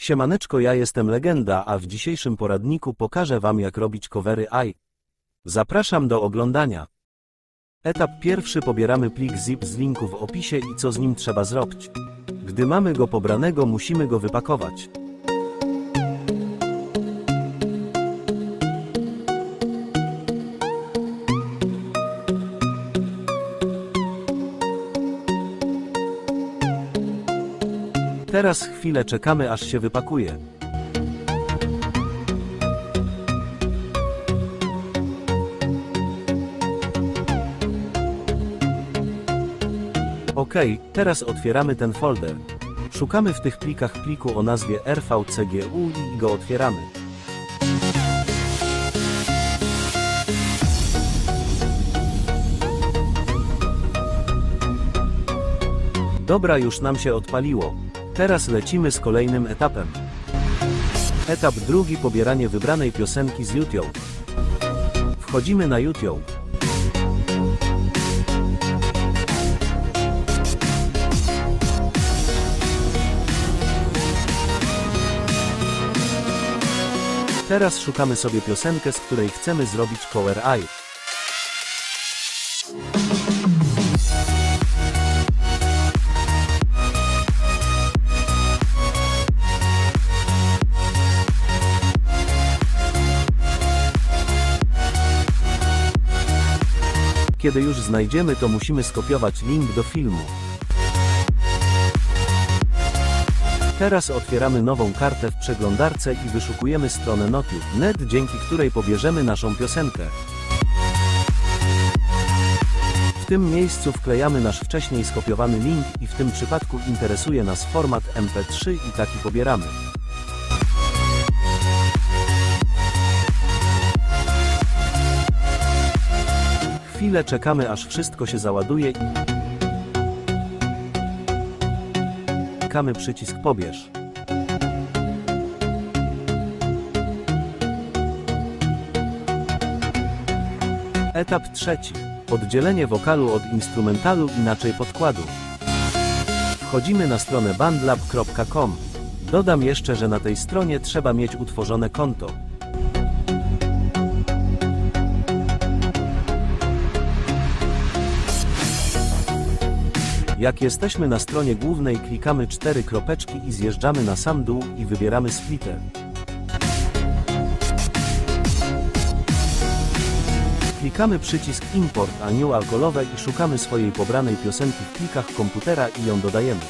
Siemaneczko, ja jestem Legenda, a w dzisiejszym poradniku pokażę Wam jak robić covery AI. Zapraszam do oglądania. Etap pierwszy pobieramy plik zip z linku w opisie i co z nim trzeba zrobić. Gdy mamy go pobranego musimy go wypakować. Teraz chwilę czekamy aż się wypakuje. OK, teraz otwieramy ten folder. Szukamy w tych plikach pliku o nazwie rvcgu i go otwieramy. Dobra, już nam się odpaliło. Teraz lecimy z kolejnym etapem. Etap drugi pobieranie wybranej piosenki z YouTube. Wchodzimy na YouTube. Teraz szukamy sobie piosenkę, z której chcemy zrobić cover eye. Kiedy już znajdziemy to musimy skopiować link do filmu. Teraz otwieramy nową kartę w przeglądarce i wyszukujemy stronę Notiu.net, dzięki której pobierzemy naszą piosenkę. W tym miejscu wklejamy nasz wcześniej skopiowany link i w tym przypadku interesuje nas format MP3 i taki pobieramy. Chwilę czekamy aż wszystko się załaduje i klikamy przycisk pobierz. Etap trzeci. Oddzielenie wokalu od instrumentalu inaczej podkładu. Wchodzimy na stronę bandlab.com. Dodam jeszcze, że na tej stronie trzeba mieć utworzone konto. Jak jesteśmy na stronie głównej klikamy cztery kropeczki i zjeżdżamy na sam dół i wybieramy splitter. Klikamy przycisk Import a New alkoholowe i szukamy swojej pobranej piosenki w plikach komputera i ją dodajemy.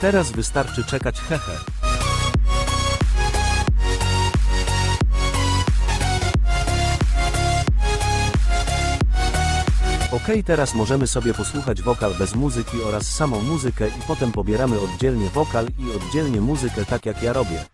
Teraz wystarczy czekać hehe. Ok, teraz możemy sobie posłuchać wokal bez muzyki oraz samą muzykę i potem pobieramy oddzielnie wokal i oddzielnie muzykę tak jak ja robię.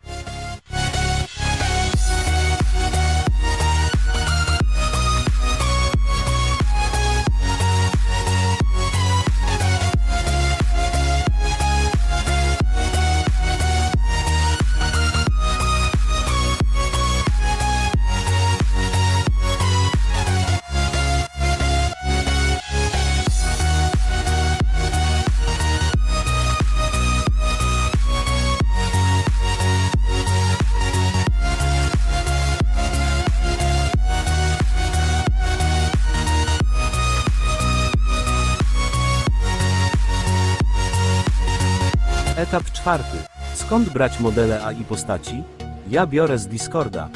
Etap czwarty. Skąd brać modele AI postaci? Ja biorę z Discorda.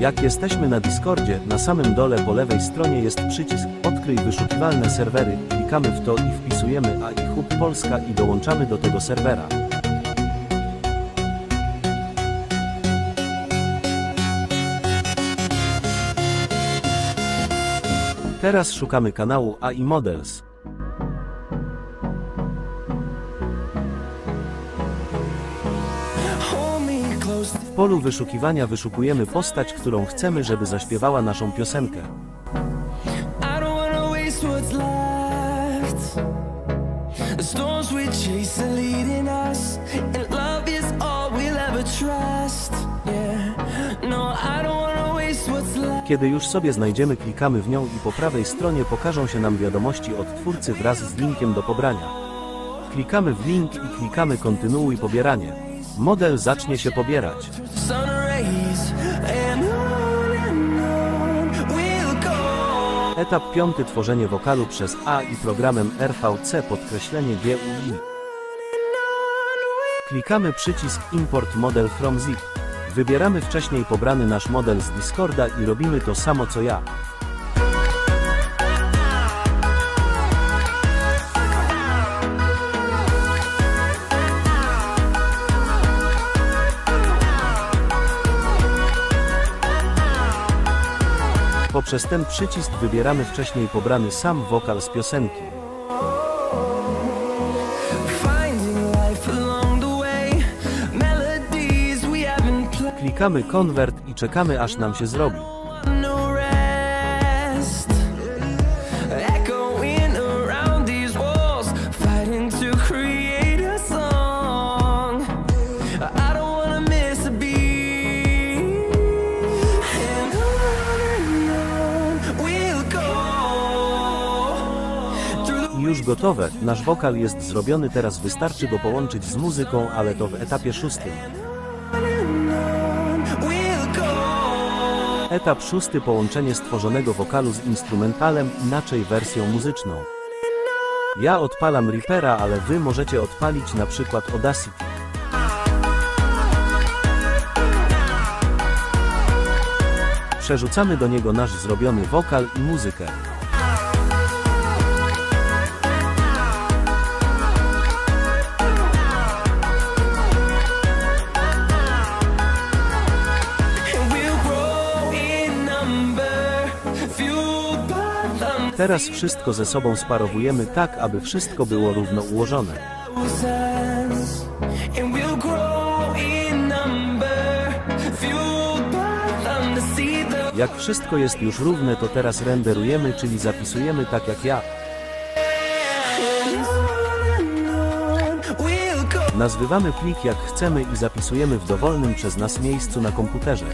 Jak jesteśmy na Discordzie, na samym dole po lewej stronie jest przycisk Odkryj wyszukiwalne serwery, klikamy w to i wpisujemy AI Hub Polska i dołączamy do tego serwera. Teraz szukamy kanału AI Models. Polu wyszukiwania wyszukujemy postać, którą chcemy, żeby zaśpiewała naszą piosenkę. No. Kiedy już sobie znajdziemy klikamy w nią i po prawej stronie pokażą się nam wiadomości od twórcy wraz z linkiem do pobrania. Klikamy w link i klikamy kontynuuj pobieranie. Model zacznie się pobierać. Etap piąty tworzenie wokalu przez A i programem RVC podkreślenie GUI. Klikamy przycisk Import Model from Zip. Wybieramy wcześniej pobrany nasz model z Discorda i robimy to samo co ja. Poprzez ten przycisk wybieramy wcześniej pobrany sam wokal z piosenki. Klikamy Convert i czekamy aż nam się zrobi. Gotowe, nasz wokal jest zrobiony teraz wystarczy go połączyć z muzyką, ale to w etapie szóstym. Etap szósty połączenie stworzonego wokalu z instrumentalem, inaczej wersją muzyczną. Ja odpalam Reapera, ale wy możecie odpalić na przykład Audacity. Przerzucamy do niego nasz zrobiony wokal i muzykę. Teraz wszystko ze sobą sparowujemy tak, aby wszystko było równo ułożone. Jak wszystko jest już równe, to teraz renderujemy, czyli zapisujemy tak jak ja. Nazwywamy plik jak chcemy i zapisujemy w dowolnym przez nas miejscu na komputerze.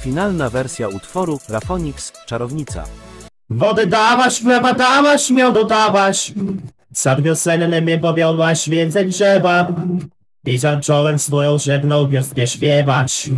Finalna wersja utworu Rafonix Czarownica. Wody dałaś, chleba dałaś, miodu dałaś. Sad wiosenny mnie powiodłaś, więcej trzeba. I zacząłem swoją żegną wioskę śpiewać.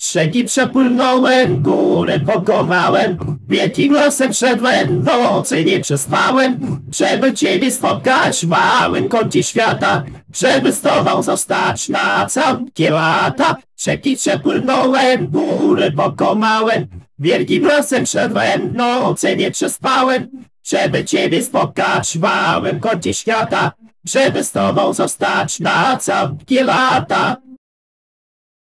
Rzeki przepłynąłem, góry pokonałem, wielkim losem szedłem, nocy nie przespałem, żeby ciebie spotkać w małym kącie świata, żeby z tobą zostać na całkie lata. Rzeki przepłynąłem, góry pokonałem, wielkim losem szedłem, nocy nie przespałem, żeby ciebie spotkać w małym kącie świata, żeby z tobą zostać na całkie lata.